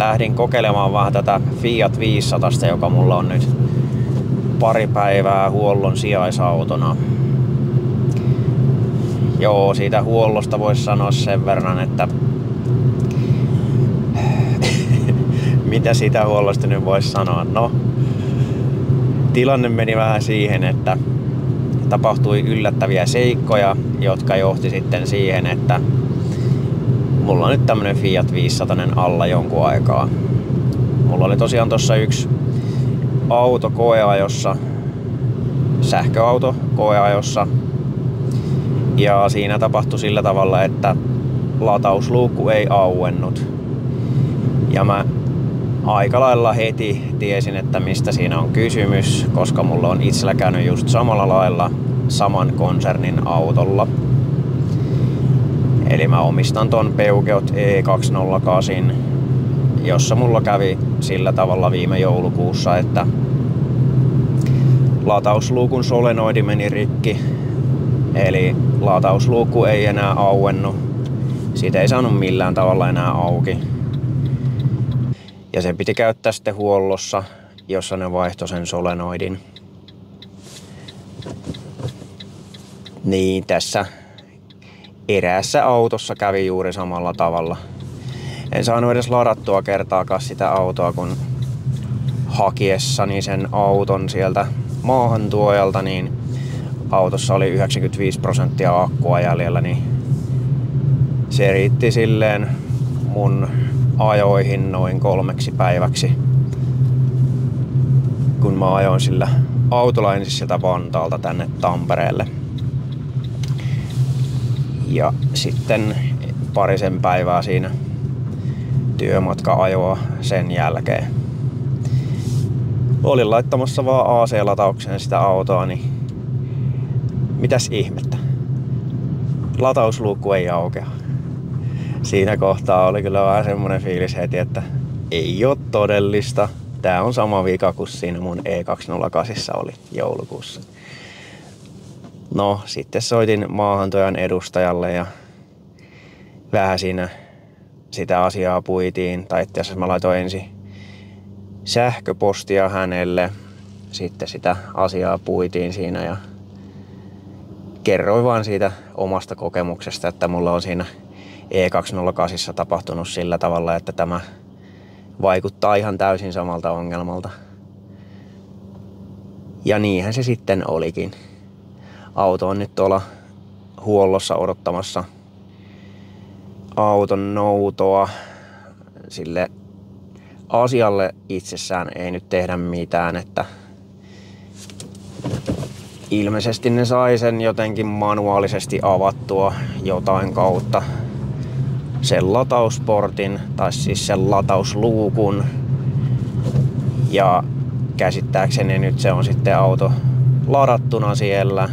lähdin kokeilemaan vähän tätä Fiat 500, joka mulla on nyt pari päivää huollon sijaisautona. Joo, siitä huollosta voisi sanoa sen verran, että mitä siitä huollosta nyt voisi sanoa? No, tilanne meni vähän siihen, että tapahtui yllättäviä seikkoja, jotka johti sitten siihen, että mulla on nyt tämmönen Fiat 500 alla jonkun aikaa. Mulla oli tosiaan tossa yksi auto koeajossa, sähköauto koeajossa. Ja siinä tapahtui sillä tavalla, että latausluukku ei auennut. Ja mä aika lailla heti tiesin, että mistä siinä on kysymys, koska mulla on itsellä käynyt just samalla lailla saman konsernin autolla. Eli mä omistan ton Peugeot E208, jossa mulla kävi sillä tavalla viime joulukuussa, että latausluukun solenoidi meni rikki. Eli latausluukku ei enää auennu. Siitä ei saanut millään tavalla enää auki. Ja sen piti käyttää sitten huollossa, jossa ne vaihtoi sen solenoidin. Niin tässä eräässä autossa kävi juuri samalla tavalla. En saanut edes ladattua kertaakaan sitä autoa, kun hakiessani sen auton sieltä maahantuojalta, niin autossa oli 95 prosenttia akkua jäljellä, niin se riitti silleen mun ajoihin noin kolmeksi päiväksi, kun mä ajoin sillä autolla ensin sieltä Vantaalta tänne Tampereelle. Ja sitten parisen päivää siinä työmatka-ajoa sen jälkeen. Olin laittamassa vaan AC-lataukseen sitä autoa, niin mitäs ihmettä. Latausluukku ei aukea. Siinä kohtaa oli kyllä vähän semmonen fiilis heti, että ei ole todellista. Tää on sama vika kuin siinä mun E208 oli joulukuussa. No, sitten soitin maahantojan edustajalle ja vähän siinä sitä asiaa puitiin. Tai itse asiassa mä laitoin ensin sähköpostia hänelle. Sitten sitä asiaa puitiin siinä ja kerroin vaan siitä omasta kokemuksesta, että mulla on siinä E208 tapahtunut sillä tavalla, että tämä vaikuttaa ihan täysin samalta ongelmalta. Ja niinhän se sitten olikin. Auto on nyt tuolla huollossa odottamassa auton noutoa. Sille asialle itsessään ei nyt tehdä mitään, että ilmeisesti ne sai sen jotenkin manuaalisesti avattua jotain kautta sen latausportin tai siis sen latausluukun ja käsittääkseni nyt se on sitten auto ladattuna siellä.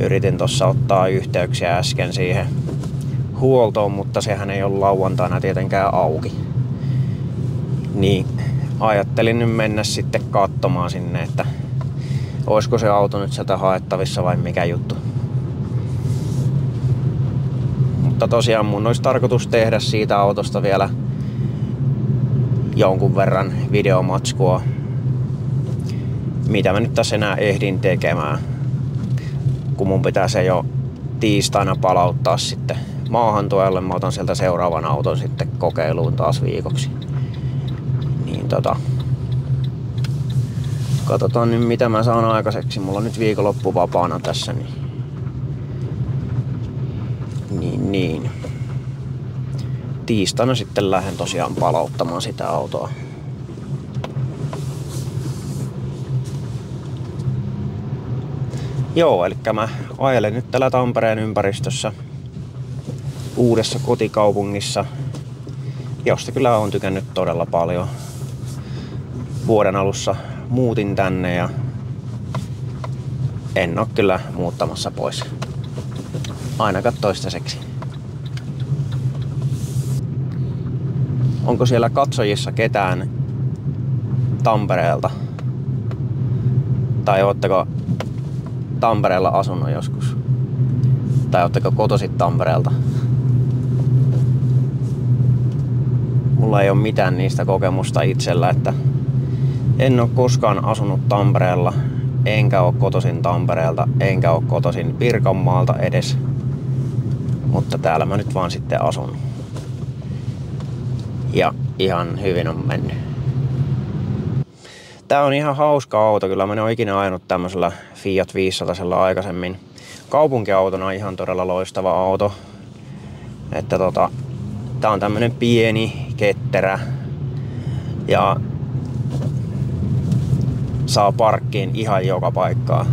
Yritin tuossa ottaa yhteyksiä äsken siihen huoltoon, mutta sehän ei ole lauantaina tietenkään auki. Niin ajattelin nyt mennä sitten katsomaan sinne, että olisiko se auto nyt sieltä haettavissa vai mikä juttu. Mutta tosiaan mun olisi tarkoitus tehdä siitä autosta vielä jonkun verran videomatskua, mitä mä nyt tässä enää ehdin tekemään, kun mun pitää se jo tiistaina palauttaa sitten maahantuojalle. Mä otan sieltä seuraavan auton sitten kokeiluun taas viikoksi. Niin tota, katsotaan nyt mitä mä saan aikaiseksi. Mulla on nyt viikonloppu vapaana tässä, niin niin, niin. Tiistaina sitten lähden tosiaan palauttamaan sitä autoa. Joo, eli mä ajelen nyt täällä Tampereen ympäristössä uudessa kotikaupungissa, josta kyllä on tykännyt todella paljon. Vuoden alussa muutin tänne ja en ole kyllä muuttamassa pois. Ainakaan toistaiseksi. Onko siellä katsojissa ketään Tampereelta? Tai ootteko Tampereella asunut joskus? Tai ootteko kotoisit Tampereelta? mulla ei ole mitään niistä kokemusta itsellä, että en ole koskaan asunut Tampereella, enkä ole kotosin Tampereelta, enkä ole kotosin Pirkanmaalta edes. Mutta täällä mä nyt vaan sitten asun. Ja ihan hyvin on mennyt. Tää on ihan hauska auto, kyllä mä en ole ikinä ajanut tämmöisellä Fiat 500 aikaisemmin. Kaupunkiautona ihan todella loistava auto. Että tota, tää on tämmönen pieni, ketterä ja saa parkkiin ihan joka paikkaa.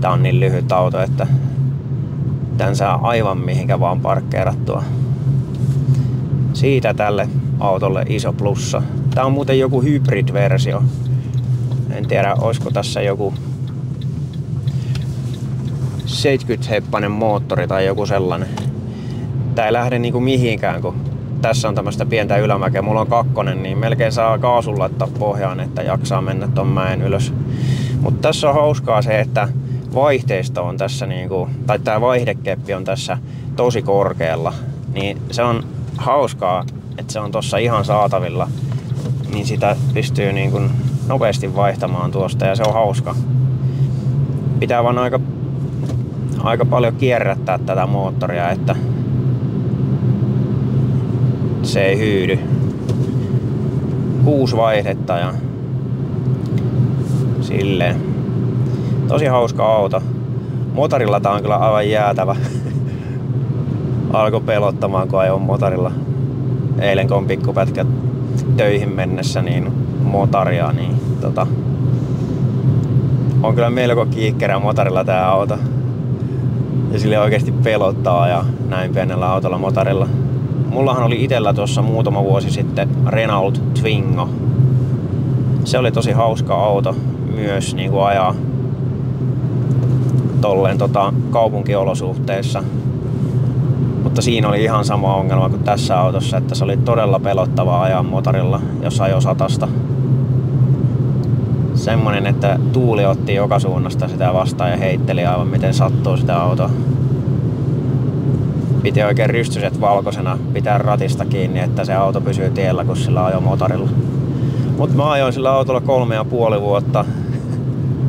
Tää on niin lyhyt auto, että tän saa aivan mihinkä vaan parkkeerattua. Siitä tälle autolle iso plussa. Tää on muuten joku hybrid-versio. En tiedä, olisiko tässä joku 70 heppanen moottori tai joku sellainen. Tää ei lähde niinku mihinkään, kun tässä on tämmöistä pientä ylämäkeä. Mulla on kakkonen, niin melkein saa kaasun laittaa pohjaan, että jaksaa mennä ton mäen ylös. Mutta tässä on hauskaa se, että vaihteisto on tässä, niinku, tai tämä vaihdekeppi on tässä tosi korkealla. Niin se on hauskaa, että se on tossa ihan saatavilla. Niin sitä pystyy niinku nopeasti vaihtamaan tuosta ja se on hauska. Pitää vaan aika, aika paljon kierrättää tätä moottoria, että se ei hyydy. Kuusi vaihdetta ja silleen. Tosi hauska auto. Motorilla tää on kyllä aivan jäätävä. Alkoi pelottamaan kun ajoin motorilla. Eilen kun on pikkupätkä töihin mennessä, niin motoria, niin tota, on kyllä melko kiikkerä motorilla tää auto. Ja sille oikeasti pelottaa ja näin pienellä autolla motorilla. Mullahan oli itellä tuossa muutama vuosi sitten Renault Twingo. Se oli tosi hauska auto myös niin kuin ajaa tolleen tota, kaupunkiolosuhteissa. Mutta siinä oli ihan sama ongelma kuin tässä autossa, että se oli todella pelottava ajaa motorilla, jos ajoi satasta. Semmonen, että tuuli otti joka suunnasta sitä vastaan ja heitteli aivan miten sattuu sitä autoa piti oikein rystyset valkoisena pitää ratista kiinni, että se auto pysyy tiellä, kun sillä ajoi motorilla. Mutta mä ajoin sillä autolla kolme ja puoli vuotta.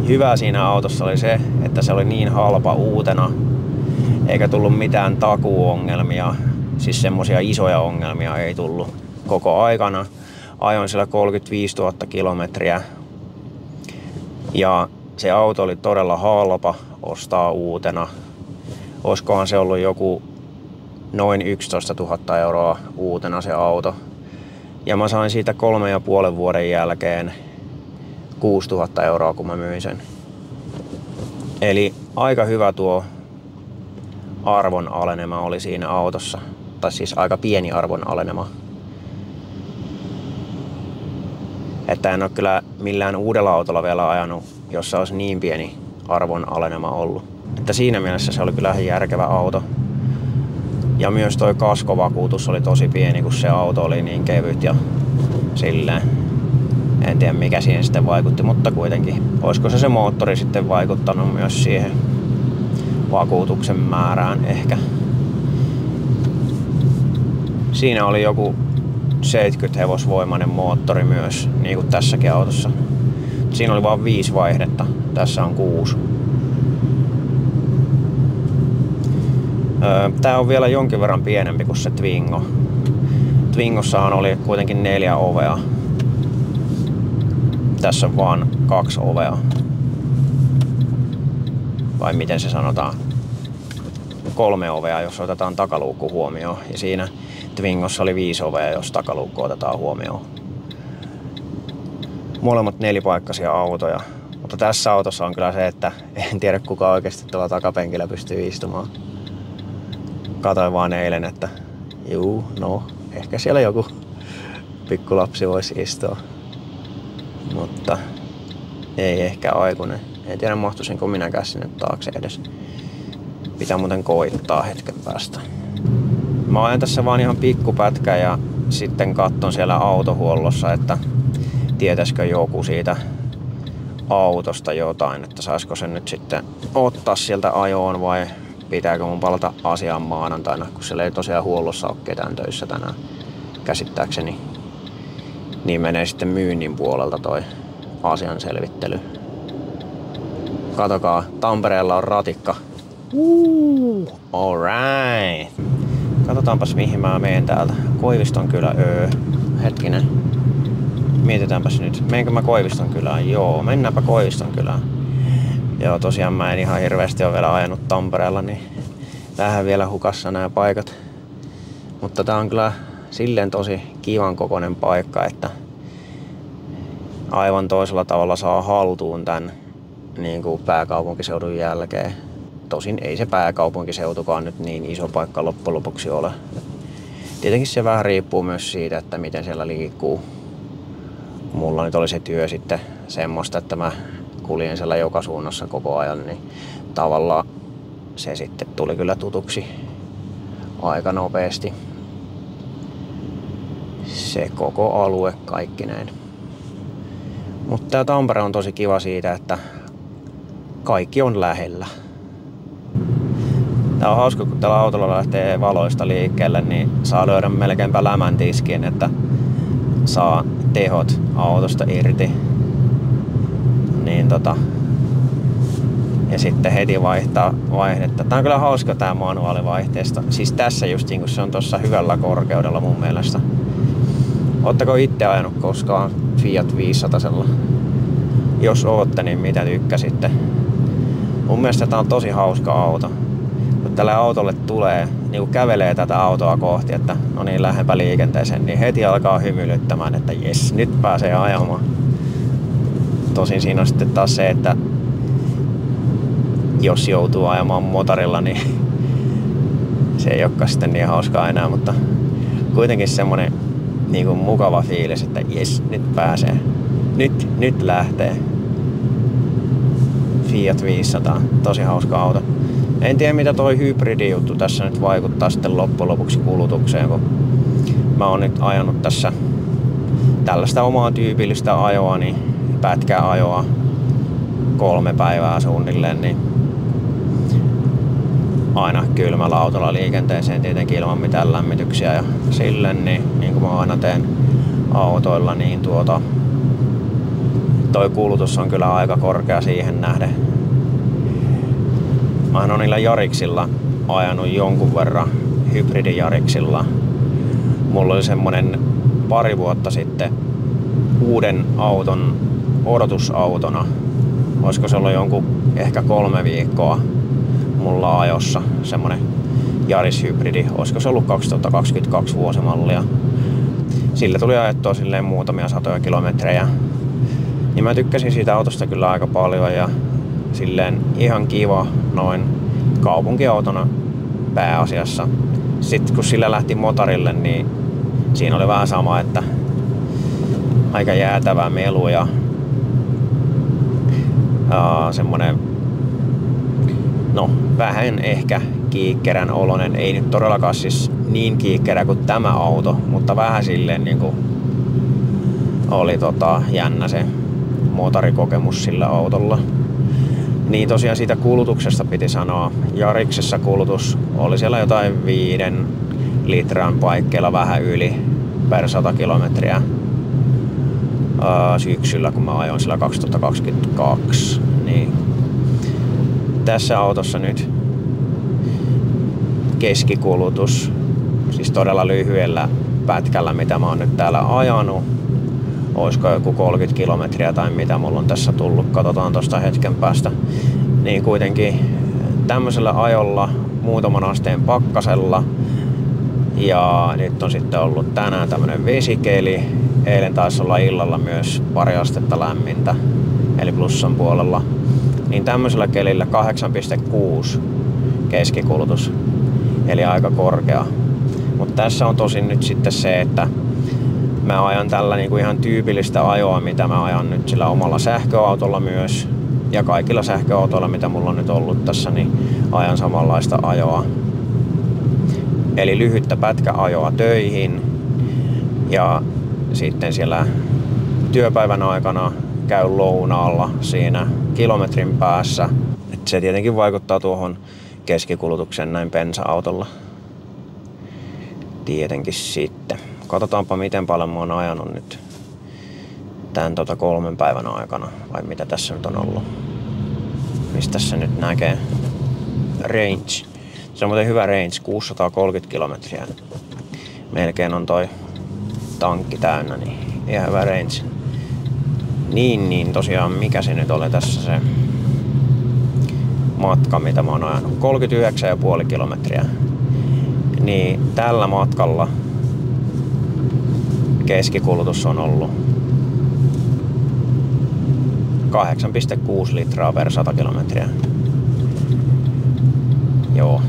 Hyvä siinä autossa oli se, että se oli niin halpa uutena, eikä tullut mitään takuongelmia, siis semmosia isoja ongelmia ei tullut koko aikana. Ajoin sillä 35 000 kilometriä ja se auto oli todella halpa ostaa uutena. Olisikohan se ollut joku noin 11 000 euroa uutena se auto. Ja mä sain siitä kolme ja puolen vuoden jälkeen 6 000 euroa, kun mä myin sen. Eli aika hyvä tuo arvon alenema oli siinä autossa. Tai siis aika pieni arvon alenema. Että en ole kyllä millään uudella autolla vielä ajanut, jossa olisi niin pieni arvon alenema ollut. Että siinä mielessä se oli kyllä järkevä auto. Ja myös toi kaskovakuutus oli tosi pieni, kun se auto oli niin kevyt ja silleen. En tiedä mikä siihen sitten vaikutti, mutta kuitenkin. Olisiko se se moottori sitten vaikuttanut myös siihen vakuutuksen määrään ehkä. Siinä oli joku 70 hevosvoimainen moottori myös, niin kuin tässäkin autossa. Siinä oli vain viisi vaihdetta, tässä on kuusi. Tää on vielä jonkin verran pienempi kuin se Twingo. Twingossahan oli kuitenkin neljä ovea. Tässä on vaan kaksi ovea. Vai miten se sanotaan? Kolme ovea, jos otetaan takaluukku huomioon. Ja siinä Twingossa oli viisi ovea, jos takaluukku otetaan huomioon. Molemmat nelipaikkaisia autoja. Mutta tässä autossa on kyllä se, että en tiedä kuka oikeasti tuolla takapenkillä pystyy istumaan katoin vaan eilen, että juu, no, ehkä siellä joku pikkulapsi voisi istua. Mutta ei ehkä aikuinen. En tiedä mahtuisinko minäkään sinne taakse edes. Pitää muuten koittaa hetken päästä. Mä ajan tässä vaan ihan pikkupätkä ja sitten katton siellä autohuollossa, että tietäisikö joku siitä autosta jotain, että saisiko se nyt sitten ottaa sieltä ajoon vai pitääkö mun palata asiaan maanantaina, kun siellä ei tosiaan huollossa ole ketään töissä tänään. käsittääkseni. Niin menee sitten myynnin puolelta toi asian selvittely. Katokaa, Tampereella on ratikka. Uh, alright. Katsotaanpas mihin mä menen täältä. Koiviston kylä, öö. Hetkinen. Mietitäänpäs nyt. Menenkö mä Koiviston kylään? Joo, mennäänpä Koiviston kylään. Joo, tosiaan mä en ihan hirveästi ole vielä ajanut Tampereella, niin vähän vielä hukassa nämä paikat. Mutta tää on kyllä silleen tosi kivan kokoinen paikka, että aivan toisella tavalla saa haltuun tämän niin kuin pääkaupunkiseudun jälkeen. Tosin ei se pääkaupunkiseutukaan nyt niin iso paikka loppujen lopuksi ole. Tietenkin se vähän riippuu myös siitä, että miten siellä liikkuu. Mulla nyt oli se työ sitten semmoista, että mä kuljen siellä joka suunnassa koko ajan, niin tavallaan se sitten tuli kyllä tutuksi aika nopeasti. Se koko alue kaikki näin. Mutta tämä Tampere on tosi kiva siitä, että kaikki on lähellä. Tämä on hauska, kun tällä autolla lähtee valoista liikkeelle, niin saa löydä melkeinpä lämän tiskin, että saa tehot autosta irti. Niin tota, ja sitten heti vaihtaa vaihdetta. Tämä on kyllä hauska tämä manuaalivaihteesta. Siis tässä just kun se on tuossa hyvällä korkeudella mun mielestä. Ootteko itse ajanut koskaan Fiat 500 Jos ootte, niin mitä tykkäsitte? Mun mielestä tämä on tosi hauska auto. Kun tälle autolle tulee, niin kun kävelee tätä autoa kohti, että no niin lähempä liikenteeseen, niin heti alkaa hymyilyttämään, että jes, nyt pääsee ajamaan. Tosin siinä on sitten taas se, että jos joutuu ajamaan motorilla, niin se ei olekaan sitten niin hauskaa enää, mutta kuitenkin semmonen niin mukava fiilis, että jes, nyt pääsee. Nyt, nyt lähtee. Fiat 500, tosi hauska auto. En tiedä mitä toi hybridi-juttu tässä nyt vaikuttaa sitten loppujen lopuksi kulutukseen, kun mä oon nyt ajanut tässä tällaista omaa tyypillistä ajoa, niin pätkää ajoa kolme päivää suunnilleen, niin aina kylmällä autolla liikenteeseen tietenkin ilman mitään lämmityksiä ja sille, niin, niin kuin mä aina teen autoilla, niin tuota, toi kulutus on kyllä aika korkea siihen nähden. Mä oon niillä Jariksilla ajanut jonkun verran hybridijariksilla. Mulla oli semmonen pari vuotta sitten uuden auton odotusautona. Olisiko se ollut jonkun ehkä kolme viikkoa mulla ajossa semmonen Jaris Hybridi, olisiko se ollut 2022 vuosimallia. Sillä tuli ajettua silleen muutamia satoja kilometrejä. Niin mä tykkäsin siitä autosta kyllä aika paljon ja silleen ihan kiva noin kaupunkiautona pääasiassa. Sitten kun sillä lähti motorille, niin siinä oli vähän sama, että aika jäätävä melu ja semmonen no vähän ehkä kiikkerän olonen. Ei nyt todellakaan siis niin kiikkerä kuin tämä auto, mutta vähän silleen niin kuin oli tota, jännä se motorikokemus sillä autolla. Niin tosiaan siitä kulutuksesta piti sanoa. Jariksessa kulutus oli siellä jotain viiden litran paikkeilla vähän yli per 100 kilometriä syksyllä, kun mä ajoin sillä 2022. Niin tässä autossa nyt keskikulutus, siis todella lyhyellä pätkällä, mitä mä oon nyt täällä ajanut, olisiko joku 30 kilometriä tai mitä mulla on tässä tullut, katsotaan tosta hetken päästä, niin kuitenkin tämmöisellä ajolla muutaman asteen pakkasella ja nyt on sitten ollut tänään tämmönen vesikeli. Eilen taisi olla illalla myös pari astetta lämmintä, eli plussan puolella niin tämmöisellä kelillä 8,6 keskikulutus, eli aika korkea. Mutta tässä on tosin nyt sitten se, että mä ajan tällä niinku ihan tyypillistä ajoa, mitä mä ajan nyt sillä omalla sähköautolla myös. Ja kaikilla sähköautoilla, mitä mulla on nyt ollut tässä, niin ajan samanlaista ajoa. Eli lyhyttä pätkäajoa töihin ja sitten siellä työpäivän aikana käy lounaalla siinä kilometrin päässä. Et se tietenkin vaikuttaa tuohon keskikulutukseen näin bensa-autolla. Tietenkin sitten. Katsotaanpa miten paljon mä oon ajanut nyt tämän tota kolmen päivän aikana, vai mitä tässä nyt on ollut. Mistä se nyt näkee? Range. Se on muuten hyvä range, 630 kilometriä. Melkein on toi tankki täynnä, niin ihan hyvä range. Niin, niin tosiaan mikä se nyt oli tässä se matka, mitä mä oon ajanut. 39,5 kilometriä. Niin tällä matkalla keskikulutus on ollut 8,6 litraa per 100 kilometriä. Joo,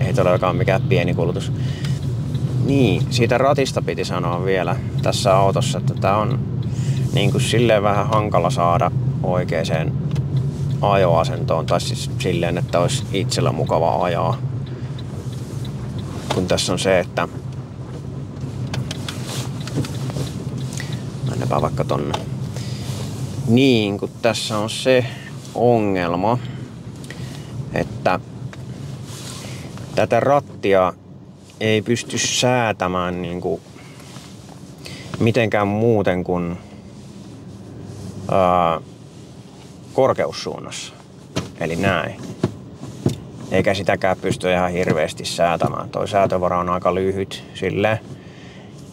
ei todellakaan mikään pieni kulutus. Niin, siitä ratista piti sanoa vielä tässä autossa, että tämä on niin kuin silleen vähän hankala saada oikeaan ajoasentoon, tai siis silleen, että olisi itsellä mukava ajaa. Kun tässä on se, että mennäpä vaikka tonne. Niin, kun tässä on se ongelma, että tätä rattia ei pysty säätämään niin kuin mitenkään muuten kuin ää, korkeussuunnassa. Eli näin. Eikä sitäkään pysty ihan hirveästi säätämään. Toi säätövara on aika lyhyt sille.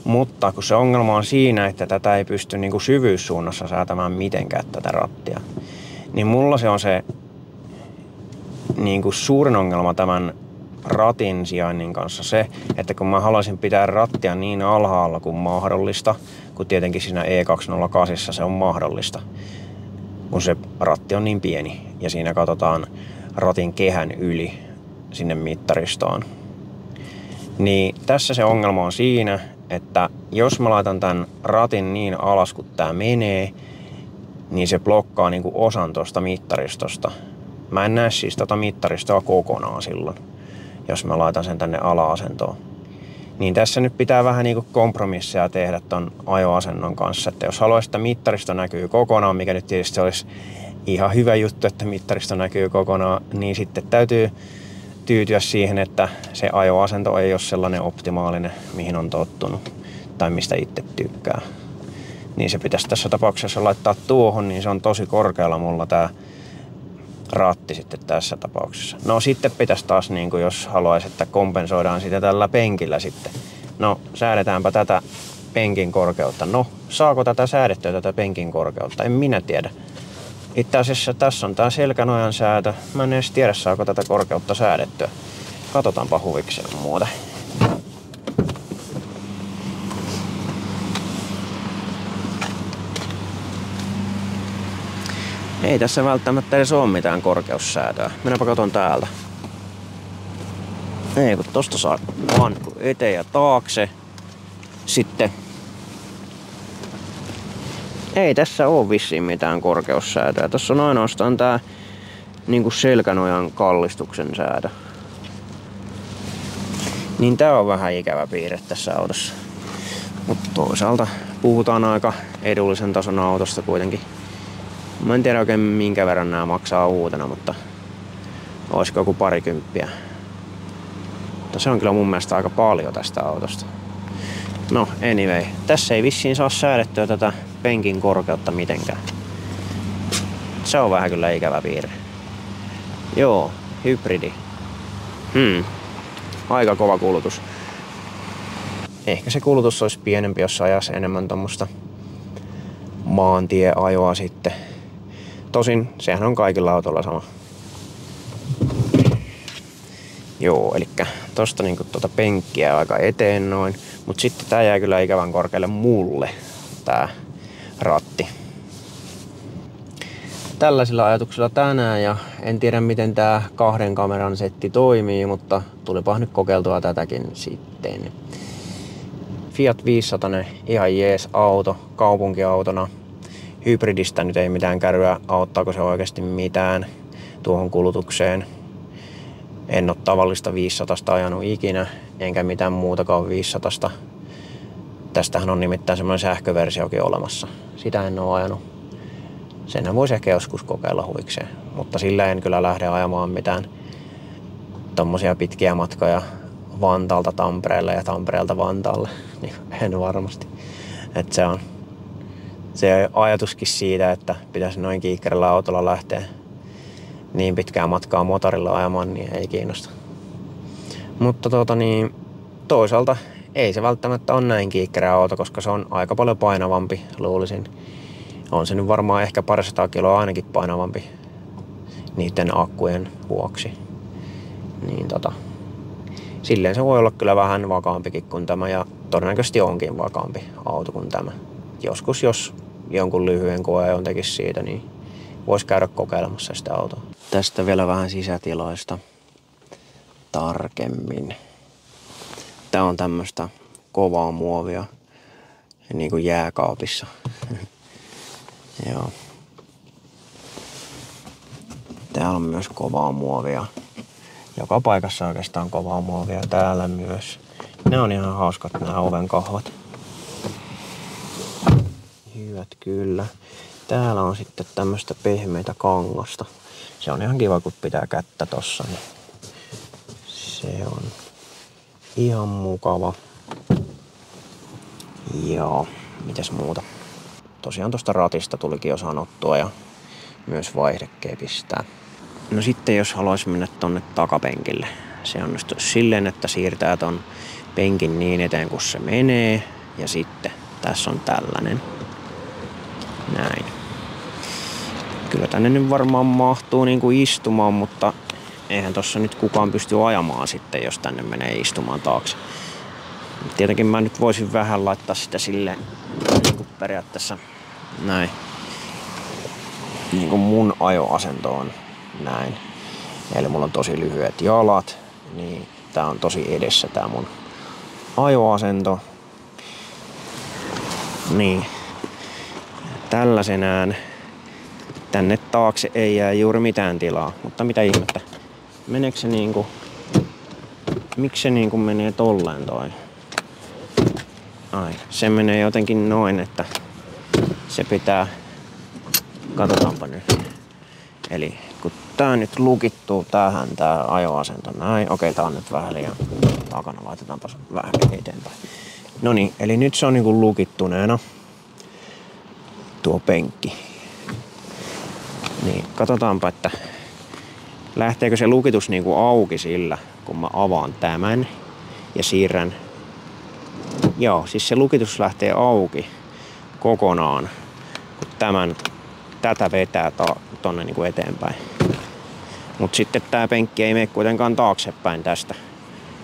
Mutta kun se ongelma on siinä, että tätä ei pysty niin kuin syvyyssuunnassa säätämään mitenkään tätä rattia, niin mulla se on se niin kuin suurin ongelma tämän ratin sijainnin kanssa se, että kun mä haluaisin pitää rattia niin alhaalla kuin mahdollista, kun tietenkin siinä E208 se on mahdollista, kun se ratti on niin pieni ja siinä katsotaan ratin kehän yli sinne mittaristoon. Niin tässä se ongelma on siinä, että jos mä laitan tämän ratin niin alas kuin tämä menee, niin se blokkaa niin kuin osan tuosta mittaristosta. Mä en näe siis tota mittaristoa kokonaan silloin jos mä laitan sen tänne ala-asentoon. Niin tässä nyt pitää vähän niin kuin kompromisseja tehdä ton ajoasennon kanssa. Että jos haluaisi, että mittaristo näkyy kokonaan, mikä nyt tietysti olisi ihan hyvä juttu, että mittaristo näkyy kokonaan, niin sitten täytyy tyytyä siihen, että se ajoasento ei ole sellainen optimaalinen, mihin on tottunut tai mistä itse tykkää. Niin se pitäisi tässä tapauksessa laittaa tuohon, niin se on tosi korkealla mulla tämä raatti sitten tässä tapauksessa. No sitten pitäisi taas, niin kuin jos haluaisi, että kompensoidaan sitä tällä penkillä sitten. No säädetäänpä tätä penkin korkeutta. No saako tätä säädettyä tätä penkin korkeutta? En minä tiedä. Itse asiassa tässä on tämä selkänojan säätö. Mä en edes tiedä saako tätä korkeutta säädettyä. Katsotaanpa huvikseen muuta. Ei tässä välttämättä edes ole mitään korkeussäätöä. Mennäpä katon täältä. Ei, kun tosta saa vaan eteen ja taakse. Sitten ei tässä ole vissiin mitään korkeussäätöä. Tässä on ainoastaan tää niinku selkänojan kallistuksen säätö. Niin tää on vähän ikävä piirre tässä autossa. Mutta toisaalta puhutaan aika edullisen tason autosta kuitenkin. Mä en tiedä oikein minkä verran nämä maksaa uutena, mutta olisiko joku parikymppiä. Mutta se on kyllä mun mielestä aika paljon tästä autosta. No, anyway. Tässä ei vissiin saa säädettyä tätä penkin korkeutta mitenkään. Se on vähän kyllä ikävä piirre. Joo, hybridi. Hmm. Aika kova kulutus. Ehkä se kulutus olisi pienempi, jos ajaisi enemmän tuommoista maantieajoa sitten. Tosin sehän on kaikilla autolla sama. Joo, eli tosta niinku tuota penkkiä aika eteen noin. Mutta sitten tää jää kyllä ikävän korkealle mulle, tää ratti. Tällaisilla ajatuksilla tänään ja en tiedä miten tää kahden kameran setti toimii, mutta tulipa nyt kokeiltua tätäkin sitten. Fiat 500, ihan jees auto, kaupunkiautona hybridistä nyt ei mitään kärryä, auttaako se oikeasti mitään tuohon kulutukseen. En ole tavallista 500 ajanut ikinä, enkä mitään muutakaan 500. Tästähän on nimittäin semmoinen sähköversiokin olemassa. Sitä en ole ajanut. Senhän voisi ehkä joskus kokeilla huvikseen, mutta sillä en kyllä lähde ajamaan mitään tommosia pitkiä matkoja Vantaalta Tampereelle ja Tampereelta Vantaalle, niin en varmasti. Et se on se ajatuskin siitä, että pitäisi noin kiikkerillä autolla lähteä niin pitkää matkaa motorilla ajamaan, niin ei kiinnosta. Mutta tuota niin, toisaalta ei se välttämättä ole näin kiikkerä auto, koska se on aika paljon painavampi, luulisin. On se nyt varmaan ehkä parisataa kiloa ainakin painavampi niiden akkujen vuoksi. Niin tota, silleen se voi olla kyllä vähän vakaampikin kuin tämä ja todennäköisesti onkin vakaampi auto kuin tämä. Joskus jos jonkun lyhyen koeajon tekisi siitä, niin voisi käydä kokeilemassa sitä autoa. Tästä vielä vähän sisätiloista tarkemmin. Tää on tämmöistä kovaa muovia, niin kuin jääkaapissa. Joo. Täällä on myös kovaa muovia. Joka paikassa oikeastaan kovaa muovia. Täällä myös. Ne on ihan hauskat nämä oven kahvat. Hyvät kyllä. Täällä on sitten tämmöistä pehmeitä kangasta. Se on ihan kiva, kun pitää kättä tossa. Niin se on ihan mukava. Joo, mitäs muuta? Tosiaan tuosta ratista tulikin jo sanottua ja myös vaihdekepistä. No sitten jos haluaisi mennä tonne takapenkille, se onnistuisi silleen, että siirtää ton penkin niin eteen kuin se menee. Ja sitten tässä on tällainen. Näin. Kyllä tänne nyt varmaan mahtuu kuin istumaan, mutta eihän tossa nyt kukaan pysty ajamaan sitten, jos tänne menee istumaan taakse. Tietenkin mä nyt voisin vähän laittaa sitä silleen niin kuin periaatteessa näin. Niin kuin mun ajoasentoon näin. Eli mulla on tosi lyhyet jalat, niin tää on tosi edessä tää mun ajoasento. Niin. Tällaisenään tänne taakse ei jää juuri mitään tilaa, mutta mitä ihmettä. Meneekö se niinku... Miksi se niinku menee tolleen toi? Ai, se menee jotenkin noin, että se pitää... Katsotaanpa nyt. Eli kun tää nyt lukittuu tähän tää ajoasento näin. Okei, tää on nyt vähän liian takana. Laitetaanpa vähän eteenpäin. No niin, eli nyt se on niinku lukittuneena tuo penkki. Niin, katsotaanpa, että lähteekö se lukitus niinku auki sillä, kun mä avaan tämän ja siirrän. Joo, siis se lukitus lähtee auki kokonaan, kun tämän, tätä vetää ta, tonne niinku eteenpäin. Mutta sitten tämä penkki ei mene kuitenkaan taaksepäin tästä,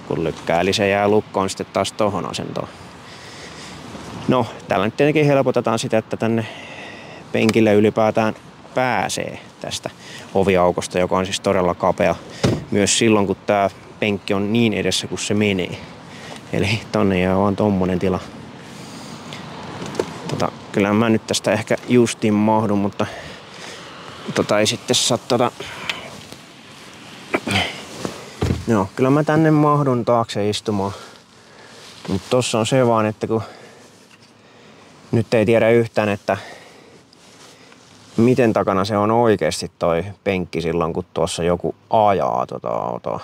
kun lykkää. Eli se jää lukkoon sitten taas tohon asentoon. No, tällä nyt tietenkin helpotetaan sitä, että tänne penkille ylipäätään pääsee tästä oviaukosta, joka on siis todella kapea myös silloin, kun tämä penkki on niin edessä kuin se menee. Eli tonne jää vaan tommonen tila. Tota, kyllä mä nyt tästä ehkä justiin mahdun, mutta tota ei sitten saa tota... Joo, kyllä mä tänne mahdun taakse istumaan. Mutta tossa on se vaan, että kun nyt ei tiedä yhtään, että miten takana se on oikeasti toi penkki silloin, kun tuossa joku ajaa tota autoa.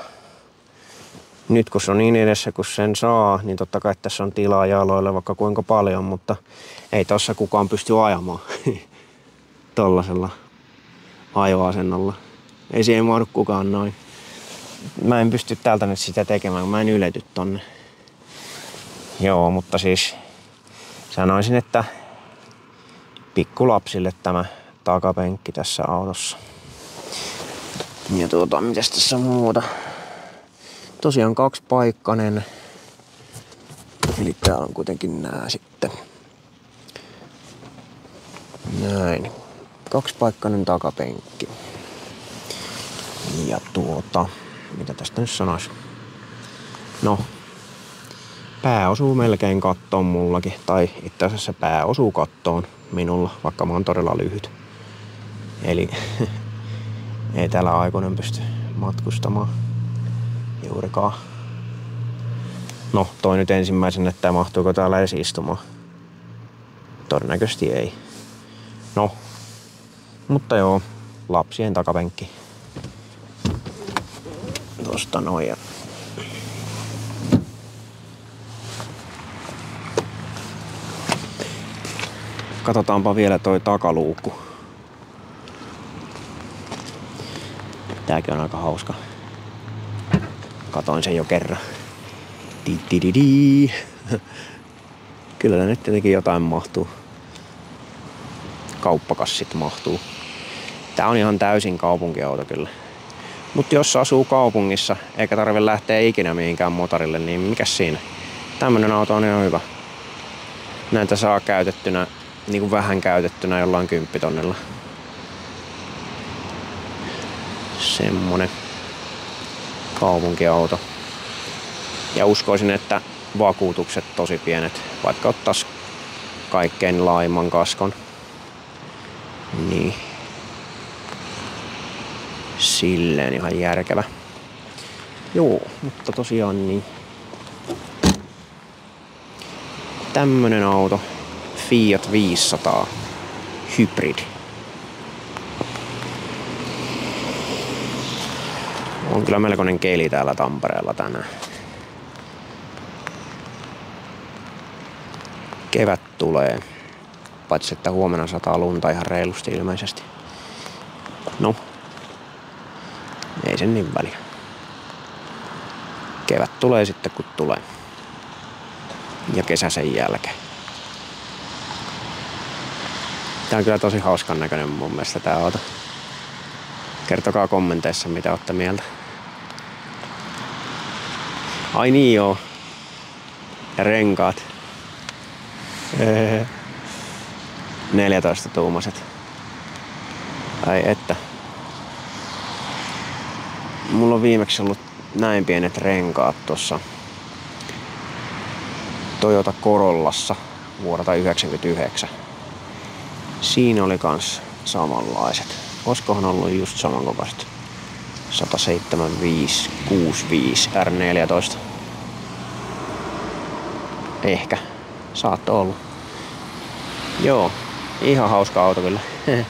Nyt kun se on niin edessä kuin sen saa, niin totta kai tässä on tilaa jaloille vaikka kuinka paljon, mutta ei tossa kukaan pysty ajamaan tollasella ajoasennolla. Ei siihen mahdu kukaan noin. Mä en pysty täältä nyt sitä tekemään, kun mä en ylety tonne. Joo, mutta siis sanoisin, että pikkulapsille tämä takapenkki tässä autossa. Ja tuota, mitäs tässä muuta? Tosiaan kaksipaikkainen. Eli täällä on kuitenkin nää sitten. Näin. Kaksipaikkainen takapenkki. Ja tuota, mitä tästä nyt sanois? No, pää osuu melkein kattoon mullakin. Tai itse asiassa pää osuu kattoon minulla, vaikka mä oon todella lyhyt. Eli ei täällä aikoinen pysty matkustamaan juurikaan. No, toi nyt ensimmäisen, että mahtuuko täällä edes istumaan. Todennäköisesti ei. No, mutta joo, lapsien takapenkki. Tosta noin. Ja... Katsotaanpa vielä toi takaluukku. Tääkin on aika hauska. Katoin sen jo kerran. Di, Kyllä nyt tietenkin jotain mahtuu. Kauppakassit mahtuu. Tää on ihan täysin kaupunkiauto kyllä. Mutta jos asuu kaupungissa eikä tarvitse lähteä ikinä mihinkään motorille, niin mikä siinä? Tämmönen auto on ihan hyvä. Näitä saa käytettynä, niin kuin vähän käytettynä jollain kymppitonnilla. Semmonen kaupunkiauto. Ja uskoisin, että vakuutukset tosi pienet, vaikka ottais kaikkein laimman kaskon. Niin. Silleen ihan järkevä. Joo, mutta tosiaan niin. Tämmönen auto. Fiat 500 Hybrid. On kyllä melkoinen keli täällä Tampereella tänään. Kevät tulee. Paitsi että huomenna sataa lunta ihan reilusti ilmeisesti. No, ei sen niin väliä. Kevät tulee sitten kun tulee. Ja kesä sen jälkeen. Tää on kyllä tosi hauskan näköinen mun mielestä tää auto. Kertokaa kommenteissa mitä olette mieltä. Ai niin joo. Ja renkaat. 14 tuumaset. Ai että. Mulla on viimeksi ollut näin pienet renkaat tuossa Toyota Corollassa vuodelta 1999. Siinä oli kans samanlaiset. Olisikohan ollut just samankokoiset? 175 65 R14. Ehkä. Saatto olla. Joo, ihan hauska auto kyllä.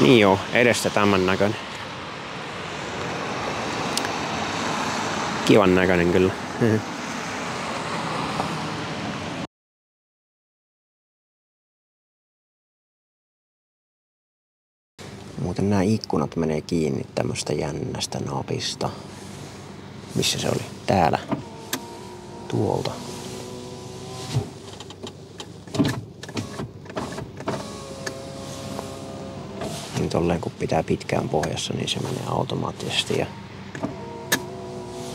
niin joo, edestä tämän näköinen. Kivan näköinen kyllä. Muuten nämä ikkunat menee kiinni tämmöstä jännästä napista. Missä se oli? Täällä. Tuolta. Niin tolleen kun pitää pitkään pohjassa, niin se menee automaattisesti ja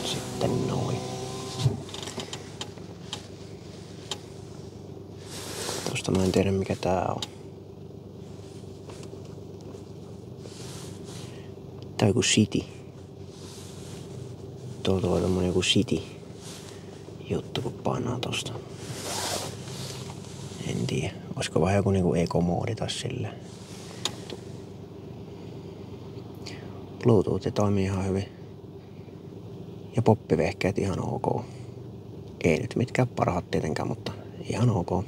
sitten noin. Tuosta mä en tiedä mikä tää on. Tää on joku city. Tuo tulee tommonen joku city juttu kun pannaan tosta. En tiedä. Olisiko vähän joku niinku ekomoodi tai sillä. Bluetooth toimii ihan hyvin. Ja poppivehkeet ihan ok. Ei nyt mitkään parhaat tietenkään, mutta ihan ok.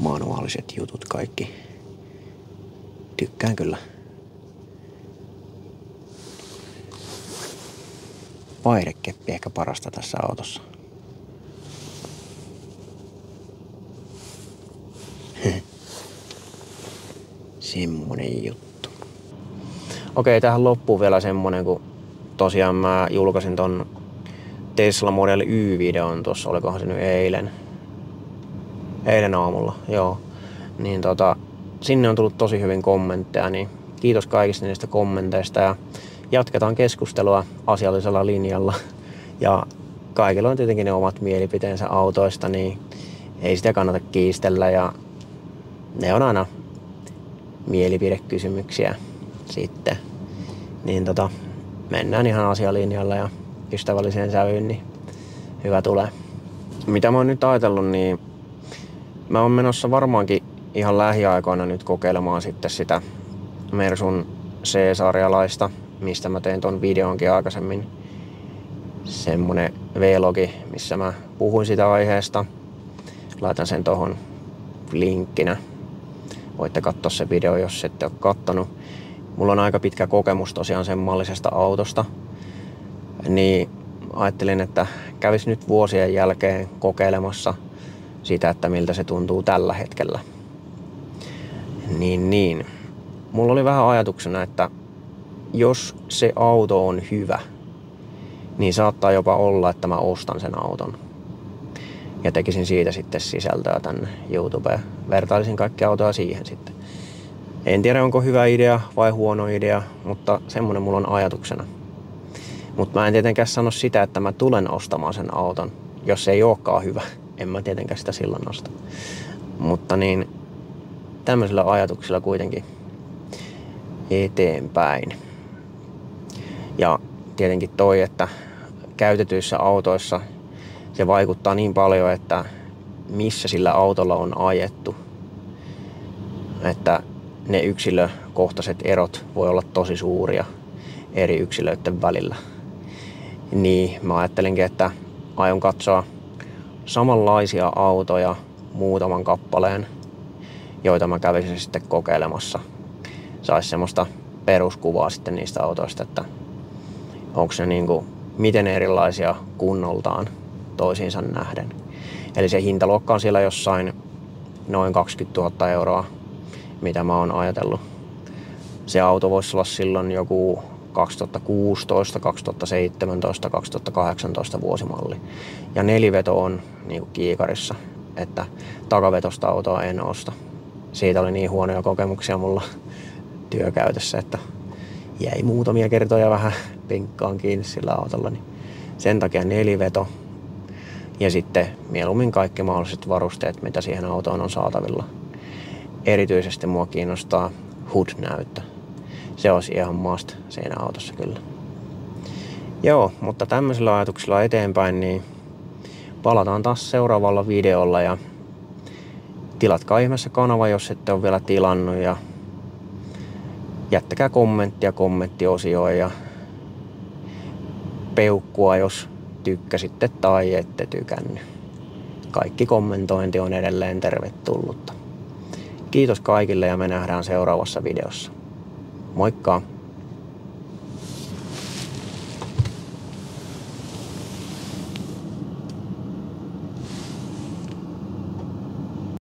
Manuaaliset jutut kaikki. Tykkään kyllä. Vaihdekeppi ehkä parasta tässä autossa. Semmonen juttu. Okei, tähän loppuu vielä semmonen, kun tosiaan mä julkaisin ton Tesla Model Y-videon tuossa, olikohan se nyt eilen. Eilen aamulla, joo. Niin tota, sinne on tullut tosi hyvin kommentteja, niin kiitos kaikista niistä kommenteista ja jatketaan keskustelua asiallisella linjalla. Ja kaikilla on tietenkin ne omat mielipiteensä autoista, niin ei sitä kannata kiistellä ja ne on aina mielipidekysymyksiä sitten. Niin tota, mennään ihan asialinjalla ja ystävälliseen sävyyn, niin hyvä tulee. Mitä mä oon nyt ajatellut, niin mä oon menossa varmaankin ihan lähiaikoina nyt kokeilemaan sitten sitä Mersun C-sarjalaista, mistä mä tein ton videonkin aikaisemmin. Semmonen vlogi, missä mä puhuin sitä aiheesta. Laitan sen tohon linkkinä Voitte katsoa se video, jos ette ole kattonut. Mulla on aika pitkä kokemus tosiaan sen mallisesta autosta. Niin ajattelin, että kävis nyt vuosien jälkeen kokeilemassa sitä, että miltä se tuntuu tällä hetkellä. Niin, niin. Mulla oli vähän ajatuksena, että jos se auto on hyvä, niin saattaa jopa olla, että mä ostan sen auton. Ja tekisin siitä sitten sisältöä tänne YouTubeen. Vertailisin kaikkia autoja siihen sitten. En tiedä, onko hyvä idea vai huono idea, mutta semmonen mulla on ajatuksena. Mutta mä en tietenkään sano sitä, että mä tulen ostamaan sen auton, jos se ei olekaan hyvä. En mä tietenkään sitä silloin osta. Mutta niin, tämmöisillä ajatuksilla kuitenkin eteenpäin. Ja tietenkin toi, että käytetyissä autoissa se vaikuttaa niin paljon, että missä sillä autolla on ajettu. Että ne yksilökohtaiset erot voi olla tosi suuria eri yksilöiden välillä. Niin mä ajattelinkin, että aion katsoa samanlaisia autoja muutaman kappaleen, joita mä kävisin sitten kokeilemassa. Saisi semmoista peruskuvaa sitten niistä autoista, että onko ne niinku, miten erilaisia kunnoltaan toisiinsa nähden. Eli se hintaluokka on siellä jossain noin 20 000 euroa, mitä mä oon ajatellut. Se auto voisi olla silloin joku 2016, 2017, 2018 vuosimalli. Ja neliveto on niin kuin kiikarissa, että takavetosta autoa en osta. Siitä oli niin huonoja kokemuksia mulla työkäytössä, että jäi muutamia kertoja vähän pinkkaan kiinni sillä autolla. Niin sen takia neliveto ja sitten mieluummin kaikki mahdolliset varusteet, mitä siihen autoon on saatavilla. Erityisesti mua kiinnostaa HUD-näyttö se olisi ihan must siinä autossa kyllä. Joo, mutta tämmöisillä ajatuksilla eteenpäin, niin palataan taas seuraavalla videolla ja tilatkaa ihmeessä kanava, jos ette ole vielä tilannut ja jättäkää kommenttia kommenttiosioon ja peukkua, jos tykkäsitte tai ette tykännyt. Kaikki kommentointi on edelleen tervetullutta. Kiitos kaikille ja me nähdään seuraavassa videossa. Moikka!